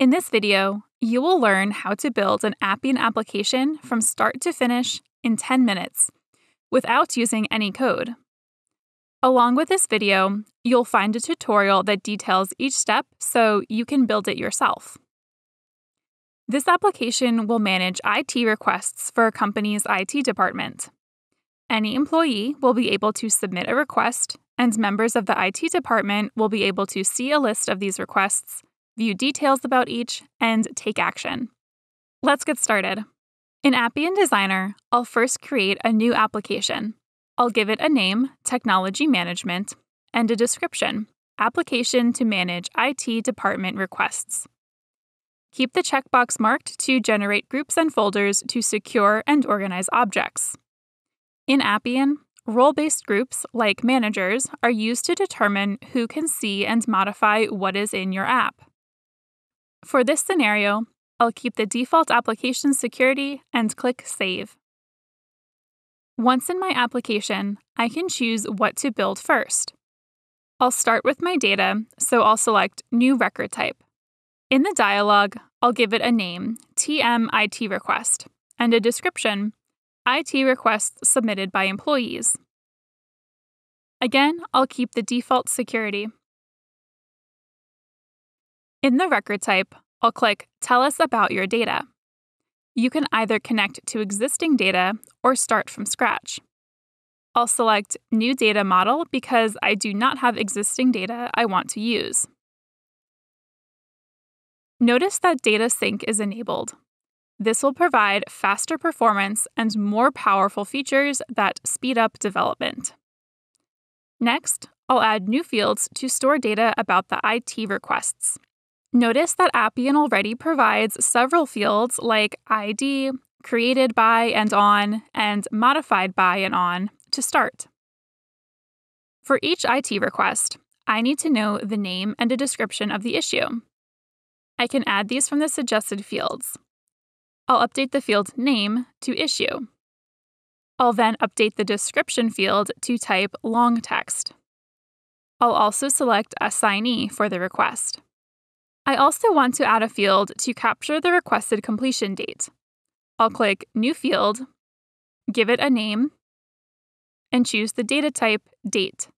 In this video, you will learn how to build an Appian application from start to finish in 10 minutes without using any code. Along with this video, you'll find a tutorial that details each step so you can build it yourself. This application will manage IT requests for a company's IT department. Any employee will be able to submit a request, and members of the IT department will be able to see a list of these requests, view details about each, and take action. Let's get started. In Appian Designer, I'll first create a new application. I'll give it a name, Technology Management, and a description, Application to Manage IT Department Requests. Keep the checkbox marked to generate groups and folders to secure and organize objects. In Appian, role based groups, like managers, are used to determine who can see and modify what is in your app. For this scenario, I'll keep the default application security and click Save. Once in my application, I can choose what to build first. I'll start with my data, so I'll select New Record Type. In the dialog, I'll give it a name, TM IT Request, and a description, IT requests submitted by employees. Again, I'll keep the default security. In the record type, I'll click Tell us about your data. You can either connect to existing data or start from scratch. I'll select New Data Model because I do not have existing data I want to use. Notice that Data Sync is enabled. This will provide faster performance and more powerful features that speed up development. Next, I'll add new fields to store data about the IT requests. Notice that Appian already provides several fields like ID, created by and on, and modified by and on to start. For each IT request, I need to know the name and a description of the issue. I can add these from the suggested fields. I'll update the field name to issue. I'll then update the description field to type long text. I'll also select assignee for the request. I also want to add a field to capture the requested completion date. I'll click New Field, give it a name, and choose the data type Date.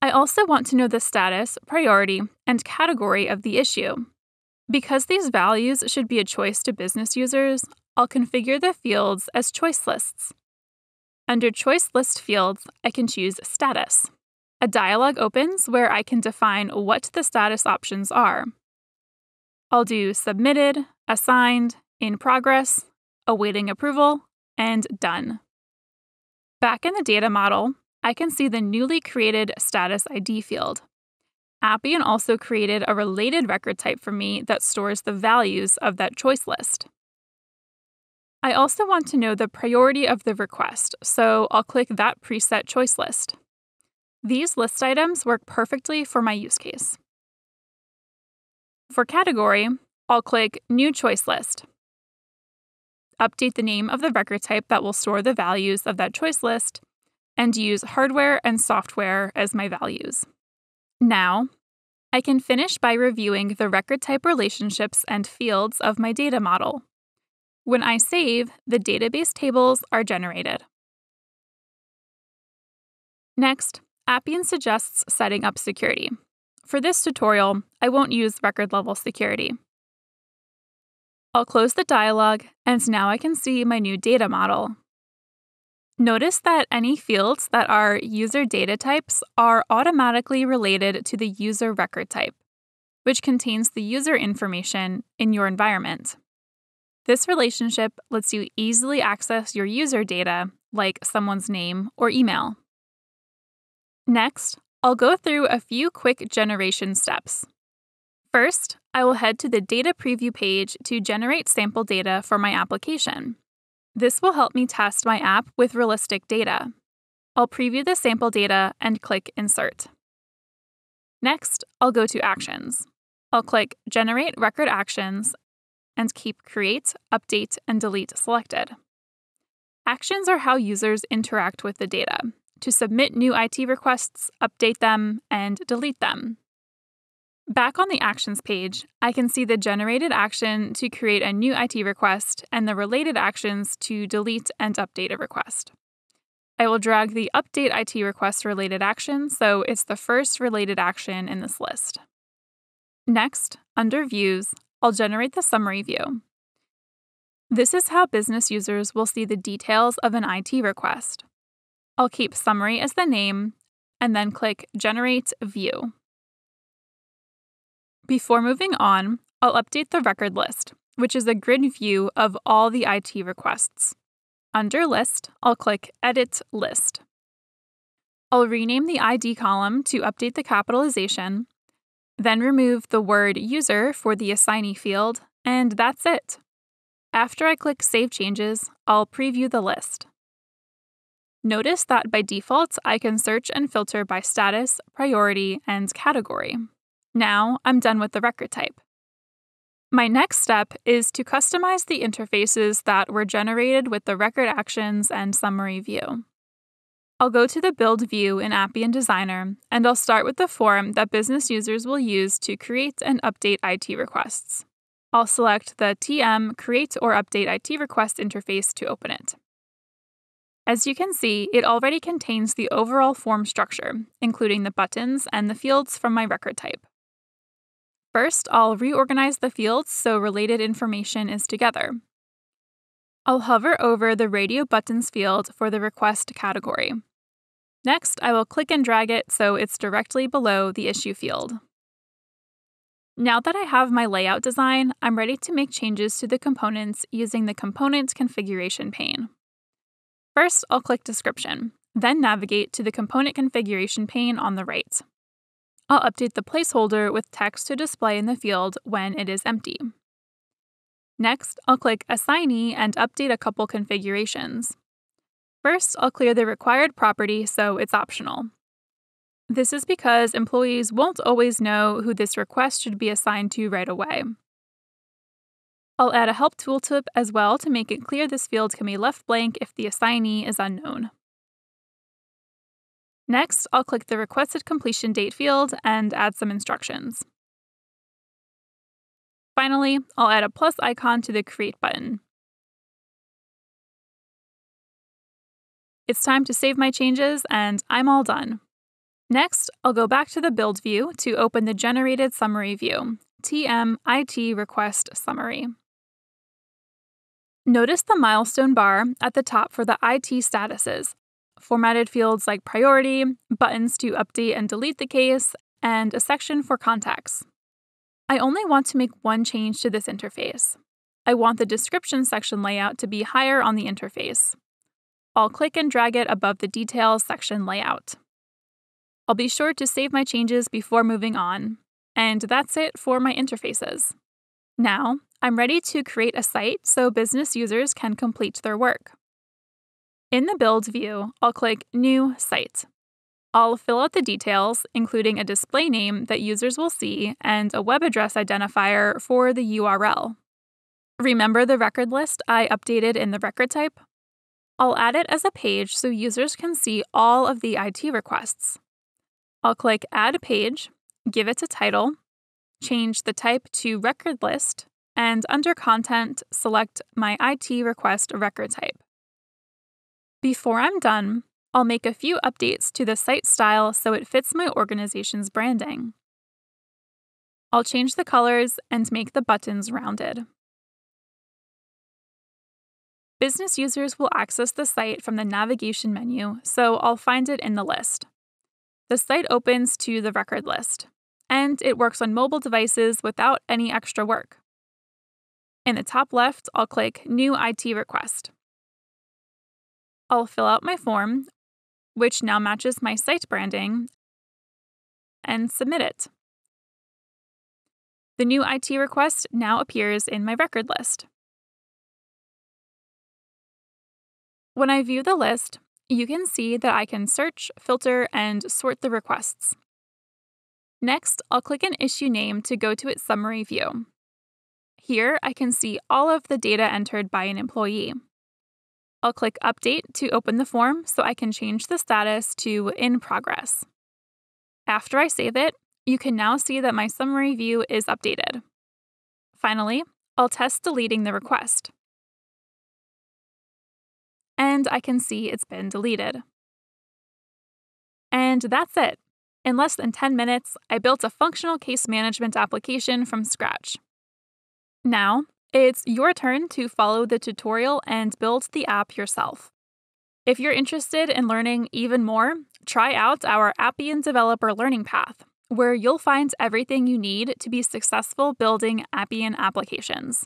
I also want to know the status, priority, and category of the issue. Because these values should be a choice to business users, I'll configure the fields as choice lists. Under Choice List fields, I can choose Status. A dialog opens where I can define what the status options are. I'll do Submitted, Assigned, In Progress, Awaiting Approval, and Done. Back in the data model, I can see the newly created status ID field. Appian also created a related record type for me that stores the values of that choice list. I also want to know the priority of the request, so I'll click that preset choice list. These list items work perfectly for my use case. For category, I'll click New Choice List. Update the name of the record type that will store the values of that choice list, and use hardware and software as my values. Now, I can finish by reviewing the record type relationships and fields of my data model. When I save, the database tables are generated. Next, Appian suggests setting up security. For this tutorial, I won't use record level security. I'll close the dialog, and now I can see my new data model. Notice that any fields that are user data types are automatically related to the user record type, which contains the user information in your environment. This relationship lets you easily access your user data, like someone's name or email. Next, I'll go through a few quick generation steps. First, I will head to the data preview page to generate sample data for my application. This will help me test my app with realistic data. I'll preview the sample data and click Insert. Next, I'll go to Actions. I'll click Generate Record Actions and keep Create, Update, and Delete selected. Actions are how users interact with the data to submit new IT requests, update them, and delete them. Back on the Actions page, I can see the generated action to create a new IT request and the related actions to delete and update a request. I will drag the Update IT Request related action so it's the first related action in this list. Next, under Views, I'll generate the summary view. This is how business users will see the details of an IT request. I'll keep Summary as the name and then click Generate View. Before moving on, I'll update the record list, which is a grid view of all the IT requests. Under List, I'll click Edit List. I'll rename the ID column to update the capitalization, then remove the word User for the assignee field, and that's it. After I click Save Changes, I'll preview the list. Notice that by default, I can search and filter by status, priority, and category. Now I'm done with the record type. My next step is to customize the interfaces that were generated with the record actions and summary view. I'll go to the Build view in Appian Designer, and I'll start with the form that business users will use to create and update IT requests. I'll select the TM Create or Update IT Request interface to open it. As you can see, it already contains the overall form structure, including the buttons and the fields from my record type. First, I'll reorganize the fields so related information is together. I'll hover over the Radio Buttons field for the request category. Next, I will click and drag it so it's directly below the issue field. Now that I have my layout design, I'm ready to make changes to the components using the Component Configuration pane. First, I'll click Description, then navigate to the Component Configuration pane on the right. I'll update the placeholder with text to display in the field when it is empty. Next, I'll click Assignee and update a couple configurations. First, I'll clear the required property so it's optional. This is because employees won't always know who this request should be assigned to right away. I'll add a help tooltip as well to make it clear this field can be left blank if the assignee is unknown. Next, I'll click the requested completion date field and add some instructions. Finally, I'll add a plus icon to the Create button. It's time to save my changes, and I'm all done. Next, I'll go back to the Build view to open the Generated Summary view, TM IT Request Summary. Notice the milestone bar at the top for the IT statuses, formatted fields like priority, buttons to update and delete the case, and a section for contacts. I only want to make one change to this interface. I want the description section layout to be higher on the interface. I'll click and drag it above the details section layout. I'll be sure to save my changes before moving on. And that's it for my interfaces. Now, I'm ready to create a site so business users can complete their work. In the Build view, I'll click New Site. I'll fill out the details, including a display name that users will see and a web address identifier for the URL. Remember the record list I updated in the record type? I'll add it as a page so users can see all of the IT requests. I'll click Add Page, give it a title, change the type to Record List, and under Content, select my IT request record type. Before I'm done, I'll make a few updates to the site style so it fits my organization's branding. I'll change the colors and make the buttons rounded. Business users will access the site from the navigation menu, so I'll find it in the list. The site opens to the record list, and it works on mobile devices without any extra work. In the top left, I'll click New IT Request. I'll fill out my form, which now matches my site branding, and submit it. The new IT request now appears in my record list. When I view the list, you can see that I can search, filter, and sort the requests. Next, I'll click an issue name to go to its summary view. Here, I can see all of the data entered by an employee. I'll click Update to open the form so I can change the status to In Progress. After I save it, you can now see that my summary view is updated. Finally, I'll test deleting the request. And I can see it's been deleted. And that's it. In less than 10 minutes, I built a functional case management application from scratch. Now, it's your turn to follow the tutorial and build the app yourself. If you're interested in learning even more, try out our Appian Developer Learning Path, where you'll find everything you need to be successful building Appian applications.